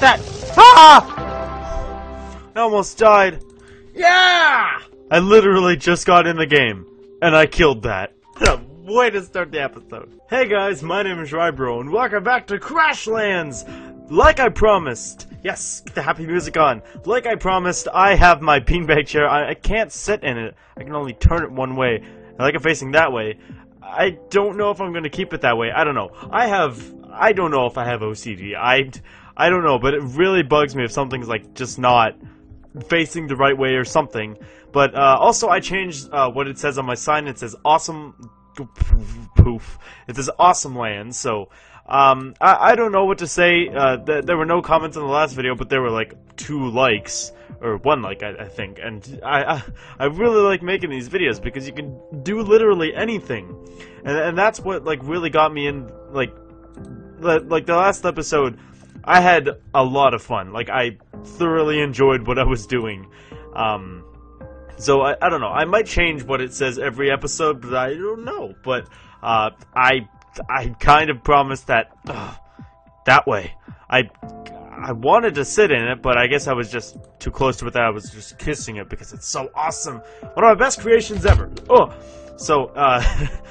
that! Ah! I almost died. Yeah! I literally just got in the game, and I killed that. Way to start the episode. Hey guys, my name is Rybro, and welcome back to Crashlands! Like I promised, yes, get the happy music on. Like I promised, I have my beanbag chair. I, I can't sit in it. I can only turn it one way. I like it facing that way. I don't know if I'm going to keep it that way. I don't know. I have. I don't know if I have OCD. I. I don't know, but it really bugs me if something's like just not facing the right way or something. But uh, also, I changed uh, what it says on my sign. It says awesome. Poof. It says awesome land. So um, I, I don't know what to say. Uh, th there were no comments in the last video, but there were like two likes or one like I, I think. And I, I, I really like making these videos because you can do literally anything, and and that's what like really got me in like like the last episode. I had a lot of fun. Like I thoroughly enjoyed what I was doing. Um, so I, I don't know. I might change what it says every episode, but I don't know. But uh, I I kind of promised that that way. I I wanted to sit in it, but I guess I was just too close to it that I was just kissing it because it's so awesome. One of my best creations ever. Oh, so uh,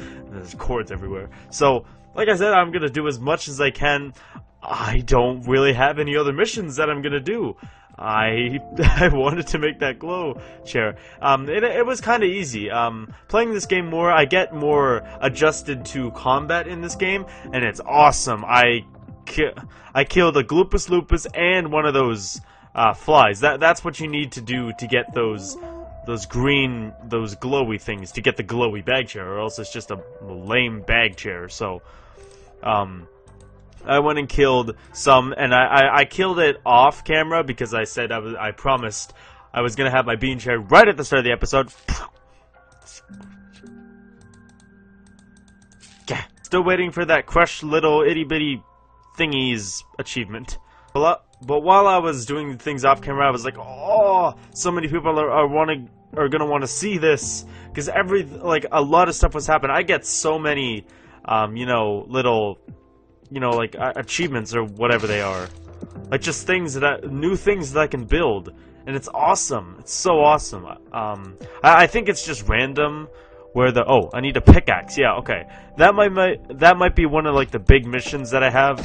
there's cords everywhere. So like I said, I'm gonna do as much as I can. I don't really have any other missions that I'm gonna do. I I wanted to make that glow chair. Um, it, it was kind of easy. Um, playing this game more, I get more adjusted to combat in this game, and it's awesome. I ki I killed a Gloopus Lupus and one of those uh, flies. That that's what you need to do to get those those green those glowy things to get the glowy bag chair, or else it's just a lame bag chair. So, um. I went and killed some, and I, I, I, killed it off camera because I said I was I promised I was gonna have my bean chair right at the start of the episode. Yeah. Still waiting for that crushed little itty bitty thingies achievement. But, while I was doing things off camera, I was like, oh, so many people are, are wanting are gonna want to see this because every like a lot of stuff was happening. I get so many, um, you know, little you know, like achievements or whatever they are. Like just things that I, new things that I can build, and it's awesome. It's so awesome. Um, I, I think it's just random where the oh I need a pickaxe. Yeah, okay. That might, might that might be one of like the big missions that I have,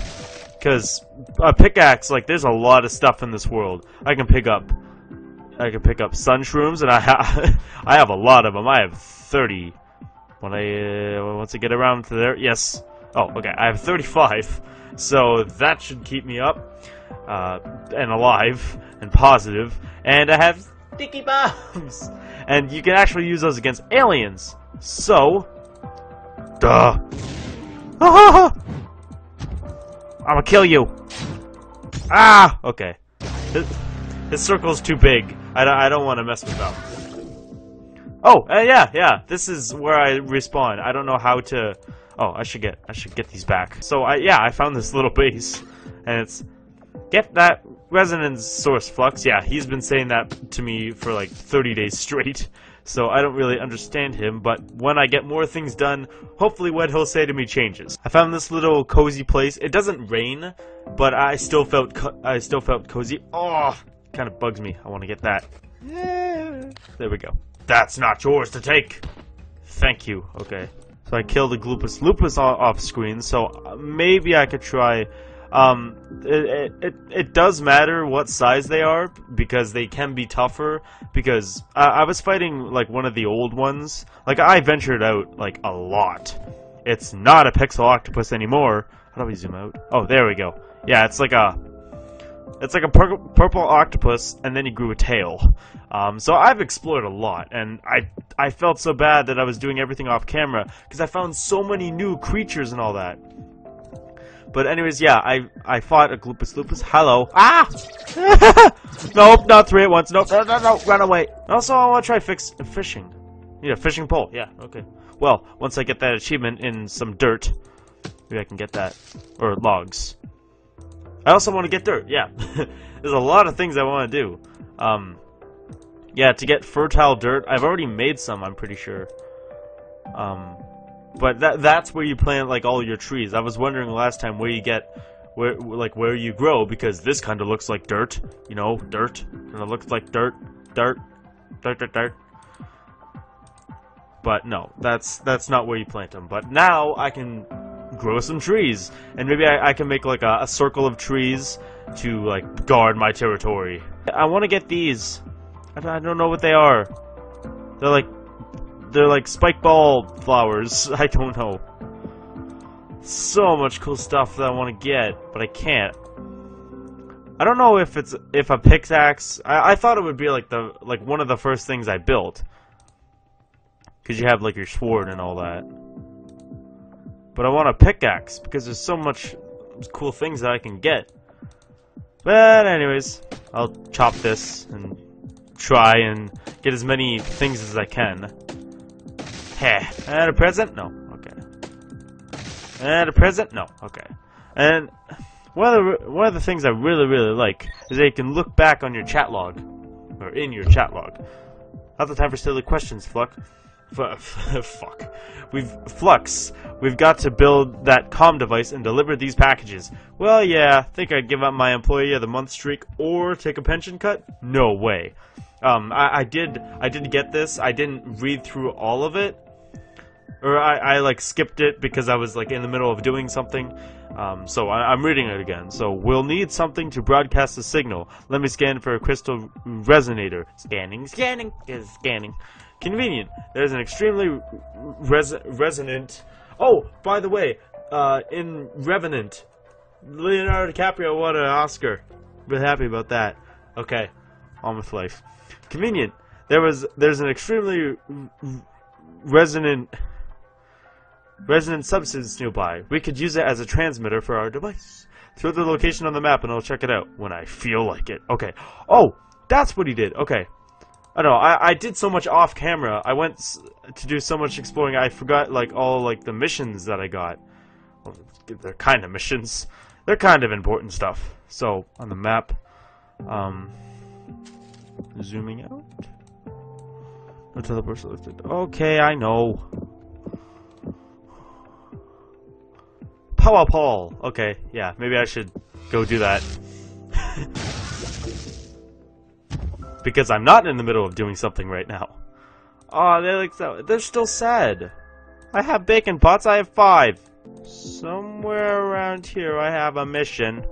because a pickaxe like there's a lot of stuff in this world. I can pick up. I can pick up sun shrooms, and I have I have a lot of them. I have thirty. When I uh, once I get around to there, yes. Oh, okay. I have 35, so that should keep me up uh, and alive and positive. And I have sticky bombs, and you can actually use those against aliens. So, duh. I'm gonna kill you. Ah, okay. This, this circle is too big. I don't, I don't want to mess with them. Oh, uh, yeah, yeah. This is where I respawn. I don't know how to Oh, I should get I should get these back. So I yeah, I found this little base, and it's get that resonance source flux. Yeah, he's been saying that to me for like 30 days straight. So I don't really understand him, but when I get more things done, hopefully what he'll say to me changes. I found this little cozy place. It doesn't rain, but I still felt I still felt cozy. Oh, kind of bugs me. I want to get that. Yeah. There we go. That's not yours to take. Thank you. Okay. So I killed the Gloopus Lupus off screen, so maybe I could try. Um, it, it, it does matter what size they are, because they can be tougher, because I, I was fighting, like, one of the old ones. Like, I ventured out, like, a lot. It's not a pixel octopus anymore. How do we zoom out? Oh, there we go. Yeah, it's like a it's like a pur purple octopus, and then he grew a tail. Um, so I've explored a lot, and I I felt so bad that I was doing everything off camera because I found so many new creatures and all that. But anyways, yeah, I I fought a Gloopus Lupus. Hello. Ah! nope, not three at once. Nope, no, no, no, run away. Also, I want to try fix fishing. A fishing pole. Yeah, okay. Well, once I get that achievement in some dirt, maybe I can get that. Or logs. I also want to get dirt, yeah. There's a lot of things I want to do. Um, yeah, to get fertile dirt, I've already made some, I'm pretty sure. Um, but that that's where you plant, like, all your trees. I was wondering last time where you get where like where you grow because this kind of looks like dirt, you know, dirt, and it looks like dirt, dirt, dirt, dirt, dirt. But no, that's that's not where you plant them. But now I can grow some trees, and maybe I, I can make like a, a circle of trees to like guard my territory. I want to get these. I don't, I don't know what they are. They're like they're like spike ball flowers. I don't know. So much cool stuff that I want to get, but I can't. I don't know if it's if a pickaxe. I, I thought it would be like the like one of the first things I built, because you have like your sword and all that. But I want a pickaxe because there's so much cool things that I can get. But anyways, I'll chop this and try and get as many things as I can. Heh. And a present? No. Okay. And a present? No. Okay. And one of the one of the things I really really like is that you can look back on your chat log, or in your chat log. Not the time for silly questions, Flux. Fuck. We've Flux. We've got to build that com device and deliver these packages. Well, yeah. Think I'd give up my employee of the month streak or take a pension cut? No way. Um, I, I did. I did get this. I didn't read through all of it, or I, I like skipped it because I was like in the middle of doing something. Um, so I, am reading it again. So we'll need something to broadcast the signal. Let me scan for a crystal resonator. Scanning, scanning, scanning. Convenient. There's an extremely res resonant. Oh, by the way, uh, in Revenant, Leonardo DiCaprio won an Oscar. Really happy about that. Okay, on with life. Convenient. There was there's an extremely resonant resonant substance nearby. We could use it as a transmitter for our device. Throw the location on the map and I'll check it out when I feel like it. Okay. Oh, that's what he did. Okay. I don't know. I, I did so much off camera. I went to do so much exploring. I forgot like all like the missions that I got. Well, they're kind of missions. They're kind of important stuff. So on the map, um, zooming out. Teleport selected. Okay, I know. Power Paul. Okay, yeah, maybe I should go do that. because I'm not in the middle of doing something right now. Oh, they're like so. They're still sad. I have bacon pots. I have five. Somewhere around here, I have a mission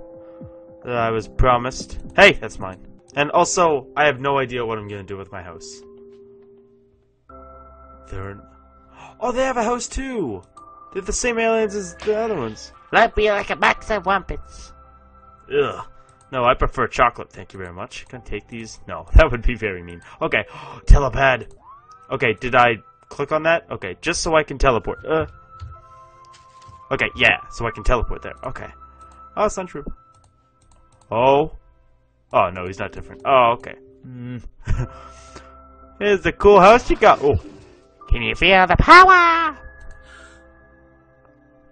that I was promised. Hey, that's mine. And also, I have no idea what I'm gonna do with my house. They're. Oh, they have a house too. They're the same aliens as the other ones. Let me like a box of wompits. Ugh. No, I prefer chocolate, thank you very much. Can I take these? No, that would be very mean. Okay, telepad. Okay, did I click on that? Okay, just so I can teleport. Uh. Okay, yeah, so I can teleport there. Okay. Oh, it's. Oh. Oh, no, he's not different. Oh, okay. Mm. Here's the cool house you got. Oh. Can you feel the power?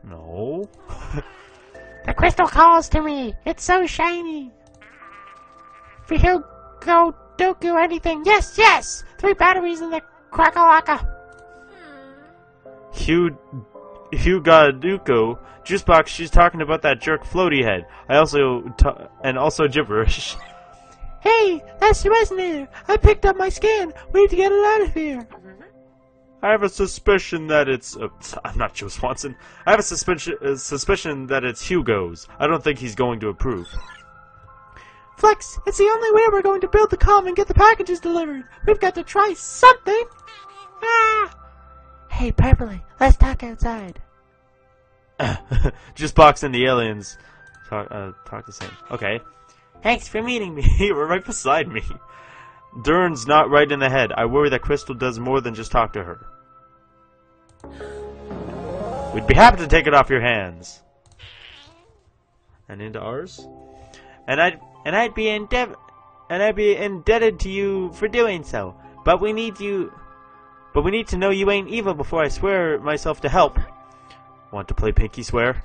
No. The crystal calls to me. It's so shiny. Feel go Doku anything. Yes, yes! Three batteries in the Crackalaka. Hugh Hugaduko Juicebox, she's talking about that jerk floaty head. I also and also gibberish. Hey, that's the resonator. I picked up my scan. We need to get it out of here. Mm-hmm. I have a suspicion that it's. Uh, I'm not Joe Swanson. I have a suspicion, uh, suspicion that it's Hugo's. I don't think he's going to approve. Flux, it's the only way we're going to build the com and get the packages delivered. We've got to try something. Ah! Hey, Purpley, let's talk outside. Just box in the aliens. Talk, uh, talk the same. Okay. Thanks for meeting me. you were right beside me. Dern's not right in the head. I worry that Crystal does more than just talk to her. We'd be happy to take it off your hands. And into ours? And I'd and I'd be indebted and I'd be indebted to you for doing so. But we need you but we need to know you ain't evil before I swear myself to help. Want to play Pinky Swear?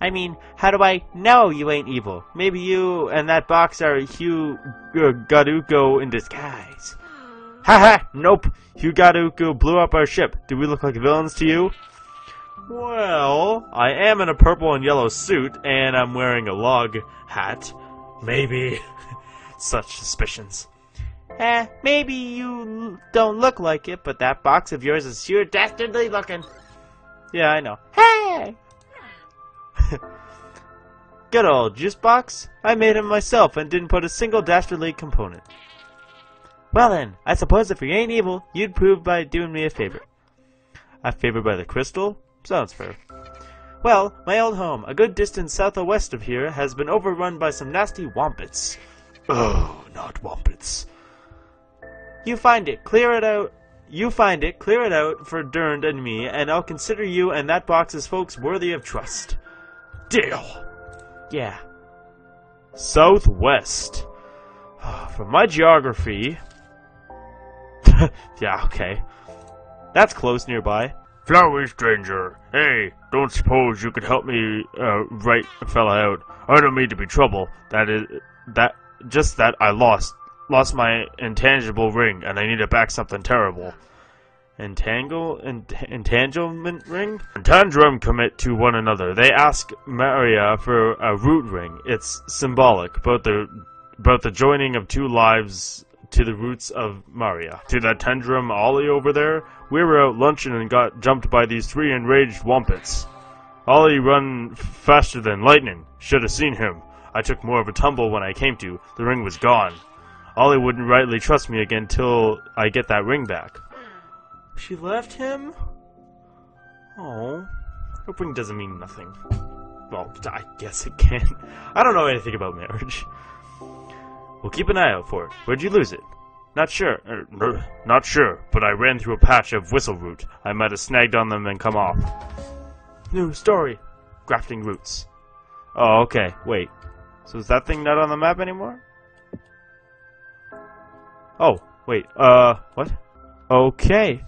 I mean, how do I know you ain't evil? Maybe you and that box are Hugh uh, Gaduko in disguise. Haha, nope. Hewgodooko blew up our ship. Do we look like villains to you? Well, I am in a purple and yellow suit, and I'm wearing a log hat. Maybe. Such suspicions. Eh, maybe you don't look like it, but that box of yours is sure dastardly looking. Yeah, I know. Hey! Good old juice box. I made him myself and didn't put a single dastardly component. Well then, I suppose if you ain't evil, you'd prove by doing me a favor. A favor by the crystal? Sounds fair. Well, my old home, a good distance south of west of here, has been overrun by some nasty wompits. Oh, not wampets. You find it, clear it out. You find it, clear it out for Durned and me, and I'll consider you and that box's folks worthy of trust. Deal. Yeah. Southwest. From my geography. yeah, okay. That's close nearby. Flowery stranger. Hey, don't suppose you could help me uh, write a fella out. I don't mean to be trouble. That is that just that I lost lost my intangible ring and I need to back something terrible. Entangle ent- entanglement ring? Tantrum commit to one another. They ask Maria for a root ring. It's symbolic, both the both the joining of two lives to the roots of Maria. To that tantrum Ollie over there, we were out lunching and got jumped by these three enraged wompits. Ollie run faster than lightning. Should have seen him. I took more of a tumble when I came to. The ring was gone. Ollie wouldn't rightly trust me again till I get that ring back. She left him? Oh. Hope ring doesn't mean nothing. Well, I guess it can. I don't know anything about marriage. We'll keep an eye out for it. Where'd you lose it? Not sure. Er, er, not sure, but I ran through a patch of whistle root. I might have snagged on them and come off. New story. Grafting roots. Oh, okay. Wait. So is that thing not on the map anymore? Oh, wait. Uh, what? Okay.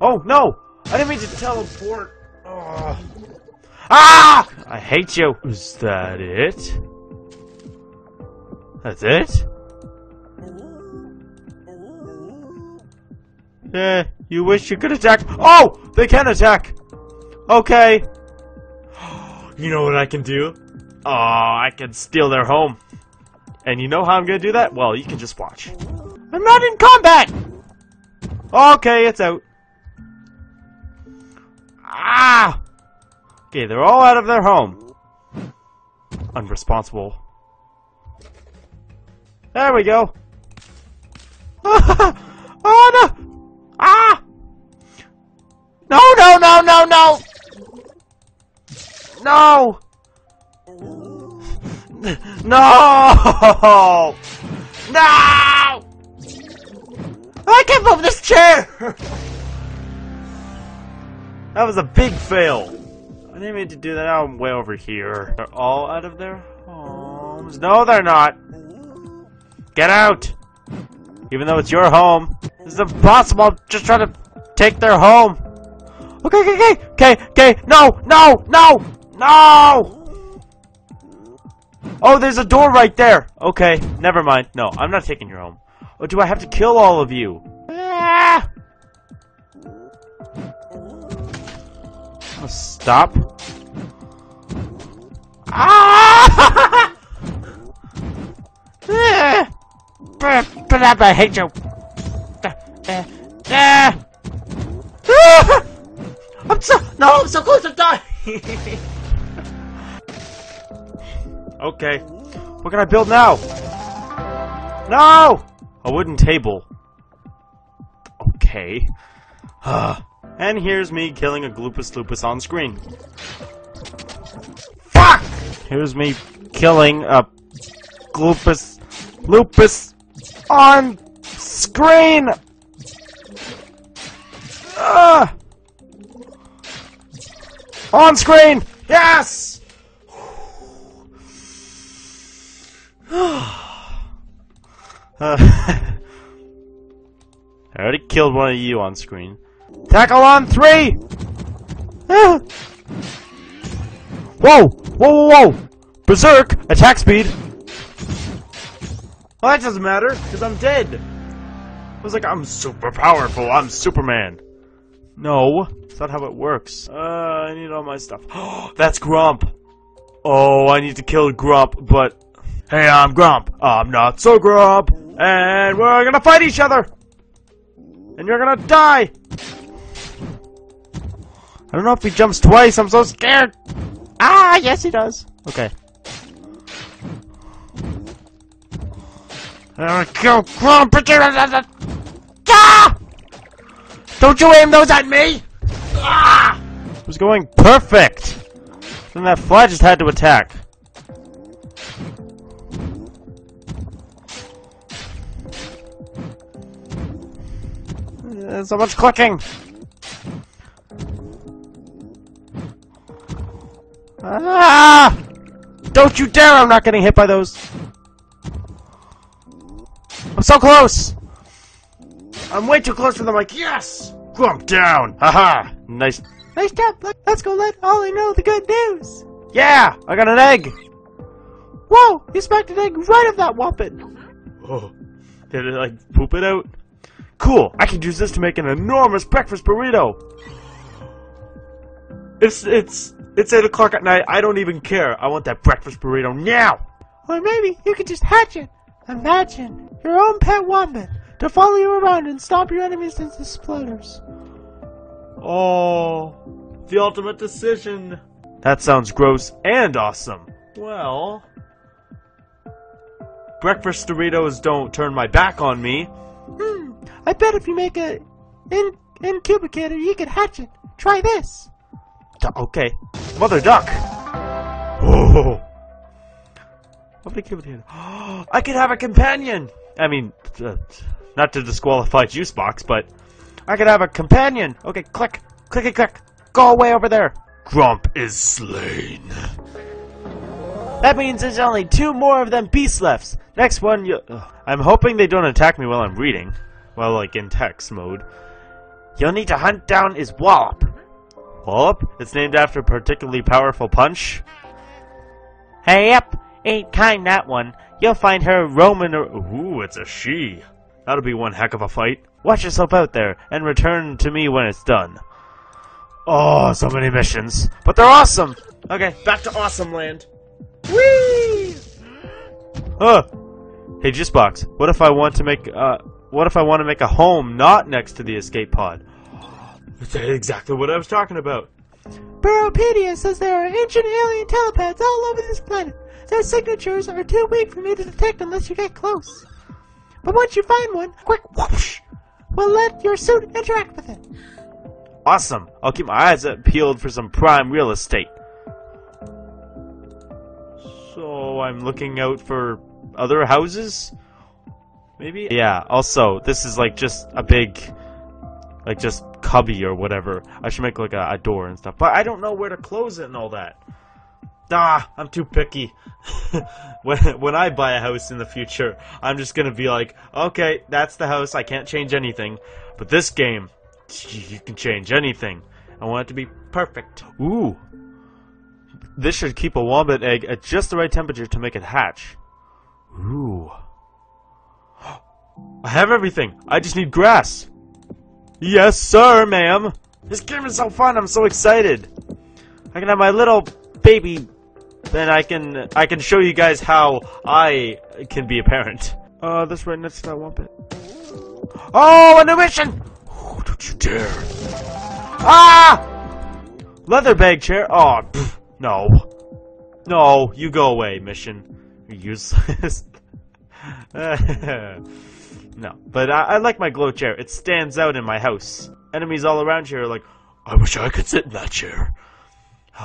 Oh, no! I didn't mean to teleport. Ugh. Ah! I hate you. Is that it? That's it? Eh, you wish you could attack. Oh! They can attack! Okay. You know what I can do? Oh, I can steal their home. And you know how I'm gonna do that? Well, you can just watch. I'm not in combat! Okay, it's out. Ah! Okay, they're all out of their home. Unresponsible. There we go. oh no! Ah! No, no, no, no, no! No! No! No! I can't move this chair! That was a big fail. I didn't mean to do that. I'm way over here. They're all out of their homes. No, they're not. Get out! Even though it's your home. This is impossible. I'm just trying to take their home. Okay, okay, okay, okay, okay. No, no, no, no! Oh, there's a door right there. Okay, never mind. No, I'm not taking your home. Or do I have to kill all of you? Ah! Stop. Ah! Ah! I hate you. Ah, ah, ah. Ah! I'm so no, I'm so close to dying. okay, what can I build now? No, a wooden table. Okay. And here's me killing a Gloopus Lupus on screen. Fuck! Here's me killing a Gloopus Lupus on screen. Ah! On screen! Yes! Uh, I already killed one of you on screen. Tackle on three! Ah! Whoa! Whoa, whoa, whoa! Berserk! Attack speed! Well, that doesn't matter, because I'm dead! I was like, I'm super powerful, I'm Superman. No, that's not how it works. Uh, I need all my stuff. that's Grump. Oh, I need to kill Grump, but... Hey, I'm Grump. I'm not so Grump. And we're gonna fight each other. And you're gonna die. I don't know if he jumps twice. I'm so scared. Ah, yes he does. Okay. I'm gonna kill Grump. Ah! Don't you aim those at me! Ah! It was going perfect! Then that fly just had to attack. There's so much clicking! Ah! Don't you dare! I'm not getting hit by those! I'm so close! I'm way too close for them, like, yes! Grump down! Haha! Nice. Nice job. Let- Let's go let Ollie know the good news. Yeah! I got an egg! Whoa! You smacked an egg right of that wampin. Oh. Did it, like, poop it out? Cool! I can use this to make an enormous breakfast burrito! It's, it's, it's 8 o'clock at night. I don't even care. I want that breakfast burrito now! Or maybe you could just hatch it. Imagine your own pet wombat to follow you around and stomp your enemies into splinters. Oh, the ultimate decision. That sounds gross and awesome. Well, breakfast Doritos don't turn my back on me. Hmm. I bet if you make a in incubator, you could hatch it. Try this. Okay, mother duck. Oh, Nobody give it I could have a companion. I mean, uh, not to disqualify Juice Box, but I could have a companion. Okay, click, clicky click. Go away over there. Grump is slain. That means there's only two more of them beasts left. Next one, you. Ugh. I'm hoping they don't attack me while I'm reading. Well, like in text mode. You'll need to hunt down his Wallop. Wallop? It's named after a particularly powerful punch. Hey up, ain't kind that one. You'll find her roaming. Ooh, it's a she. That'll be one heck of a fight. Watch yourself out there, and return to me when it's done. Oh, so many missions. But they're awesome! Okay, back to Awesome Land. Whee! Uh, hey, Juicebox, what if I want to make, uh, what if I want to make a home not next to the escape pod? That's exactly what I was talking about. Burropedia says there are ancient alien telepaths all over this planet. Their signatures are too weak for me to detect unless you get close. But once you find one, quick whoosh, we'll let your suit interact with it. Awesome. I'll keep my eyes peeled for some prime real estate. So I'm looking out for other houses? Maybe? Yeah, also, this is like just a big, like just cubby or whatever. I should make like a, a door and stuff. But I don't know where to close it and all that. Ah, I'm too picky. when when I buy a house in the future, I'm just gonna be like, okay, that's the house. I can't change anything. But this game, you can change anything. I want it to be perfect. Ooh. This should keep a wombat egg at just the right temperature to make it hatch. Ooh. I have everything. I just need grass. Yes, sir, ma'am. This game is so fun. I'm so excited. I can have my little baby, and I can I can show you guys how I can be a parent. Uh, this right next to that wombat. Oh, a new mission! Oh, don't you dare! Ah! Leather bag chair. Oh, pff, no, no, you go away, mission. You're useless. no, but I, I like my glow chair. It stands out in my house. Enemies all around here are like, I wish I could sit in that chair.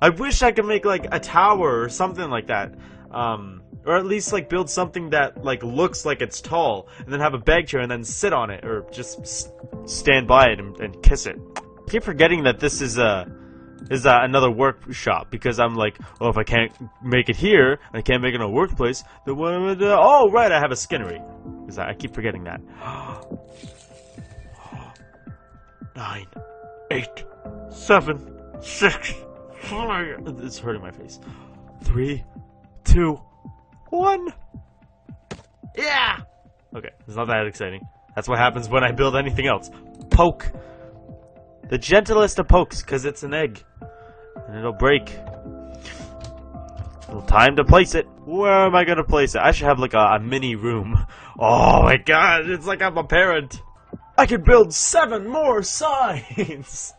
I wish I could make like a tower or something like that. Um, or at least like build something that like looks like it's tall, and then have a bag chair and then sit on it, or just stand by it and, and kiss it. I keep forgetting that this is a is uh, another workshop because I'm like, oh, if I can't make it here, I can't make it in a workplace. Then what am I do? Oh, right, I have a skinnery. Is that? I keep forgetting that. Nine, eight, seven, six. It's hurting my face. Three, two, one. Yeah. Okay, it's not that exciting. That's what happens when I build anything else. Poke, The gentlest of pokes, because it's an egg. And it'll break. Well, time to place it. Where am I gonna place it? I should have like a, a mini room. Oh my god, it's like I'm a parent. I could build seven more signs.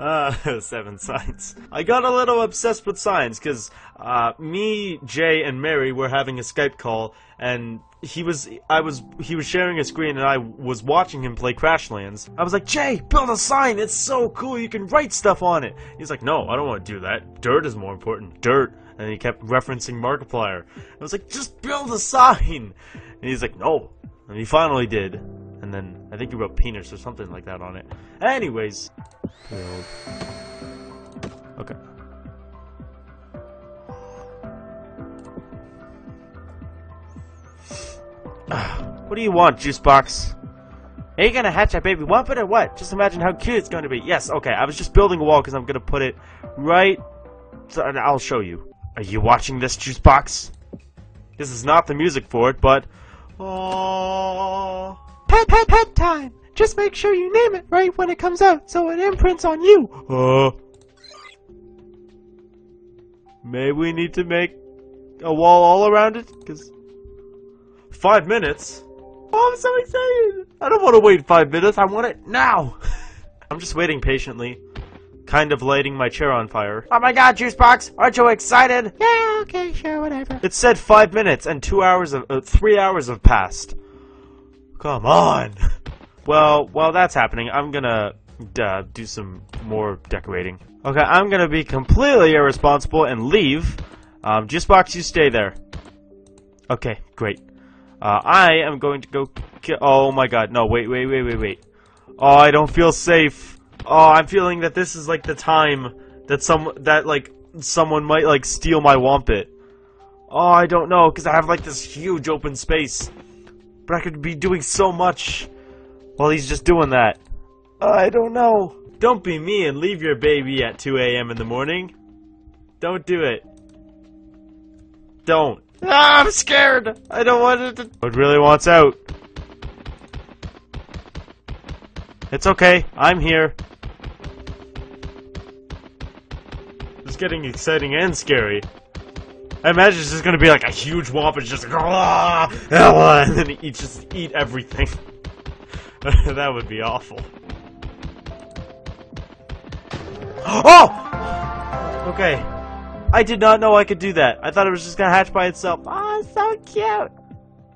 Uh, seven signs. I got a little obsessed with signs because uh, me, Jay, and Mary were having a Skype call, and he was, I was, he was sharing a screen, and I was watching him play Crashlands. I was like, Jay, build a sign. It's so cool. You can write stuff on it. He's like, No, I don't want to do that. Dirt is more important. Dirt. And he kept referencing Markiplier. I was like, Just build a sign. And he's like, No. And he finally did. And then I think he wrote penis or something like that on it. Anyways, build. Okay. What do you want, juice box? Are you gonna hatch that baby wompit or what? Just imagine how cute it's gonna be. Yes, okay. I was just building a wall because I'm gonna put it right. So, and I'll show you. Are you watching this juice box? This is not the music for it, but. Oh. Pet, pet, pet time! Just make sure you name it right when it comes out so it imprints on you. Uh, maybe we need to make a wall all around it? Because. Five minutes? Oh, I'm so excited! I don't want to wait five minutes, I want it now! I'm just waiting patiently, kind of lighting my chair on fire. Oh my god, Juicebox! Aren't you excited? Yeah, okay, sure, whatever. It said five minutes, and two hours of. Uh, three hours have passed. Come on! Well, while that's happening, I'm gonna uh, do some more decorating. Okay, I'm gonna be completely irresponsible and leave. Um, Juicebox, you stay there. Okay, great. Uh, I am going to go Oh my god, no, wait, wait, wait, wait, wait. Oh, I don't feel safe. Oh, I'm feeling that this is like the time that some, that like, someone might like steal my Wompit. Oh, I don't know, because I have like this huge open space. But I could be doing so much while he's just doing that. I don't know. Don't be me and leave your baby at 2 a.m. in the morning. Don't do it. Don't. Ah, I'm scared. I don't want it to. It really wants out. It's okay. I'm here. It's getting exciting and scary. I imagine it's just gonna be like a huge womp and just like, ah, and then eat just eat everything. that would be awful. Oh! Okay. I did not know I could do that. I thought it was just gonna hatch by itself. Oh, so cute.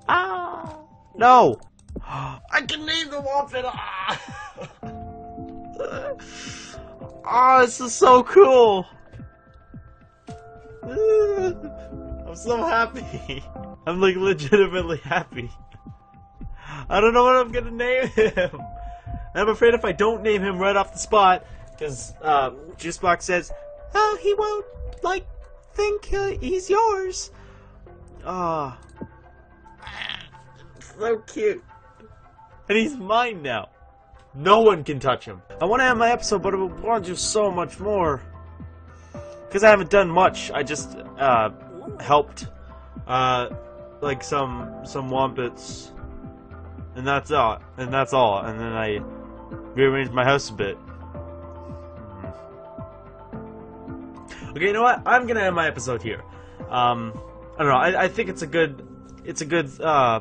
Oh. No! I can name the Wompit! Ah! oh, this is so cool! I'm so happy. I'm like legitimately happy. I don't know what I'm gonna name him. I'm afraid if I don't name him right off the spot, because uh, Juicebox says, Oh, he won't, like, think he's yours. "Ah, so cute," and he's mine now. No one can touch him. I want to end my episode, but I want to do so much more because I haven't done much. I just uh, helped, uh, like some some wompits, and that's all. And that's all. And then I rearranged my house a bit. Okay, you know what? I'm gonna end my episode here. Um, I don't know. I, I think it's a good, it's a good uh,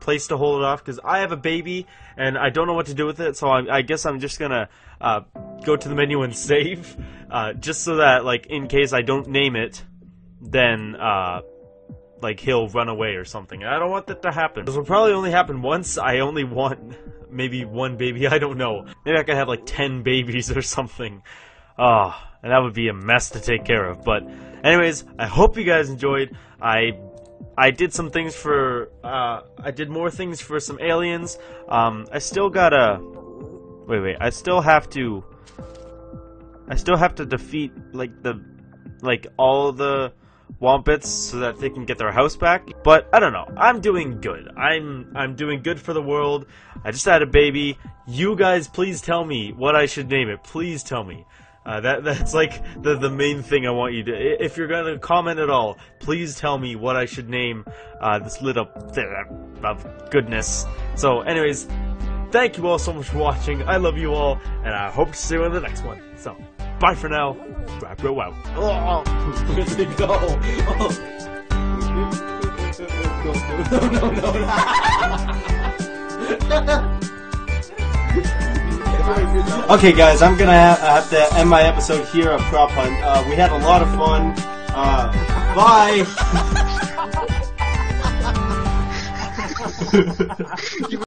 place to hold it off because I have a baby and I don't know what to do with it. So I, I guess I'm just gonna uh, go to the menu and save, uh, just so that like in case I don't name it, then uh, like he'll run away or something. I don't want that to happen. This will probably only happen once. I only want maybe one baby. I don't know. Maybe I could have like ten babies or something. Ah, and that would be a mess to take care of. But, anyways, I hope you guys enjoyed. I I did some things for uh, I did more things for some aliens. Um, I still gotta wait, wait. I still have to. I still have to defeat like the like all the Wompits so that they can get their house back. But I don't know. I'm doing good. I'm I'm doing good for the world. I just had a baby. You guys, please tell me what I should name it. Please tell me. Uh, that that's like the the main thing I want you to. If you're gonna comment at all, please tell me what I should name uh, this little th- of goodness. So, anyways, Thank you all so much for watching. I love you all, and I hope to see you in the next one. So, bye for now. Oh, where'd it go? Oh. No, no, no, no. Okay, guys, I'm gonna have, I have to end my episode here of Prop Hunt. Uh, we had a lot of fun. Uh, bye.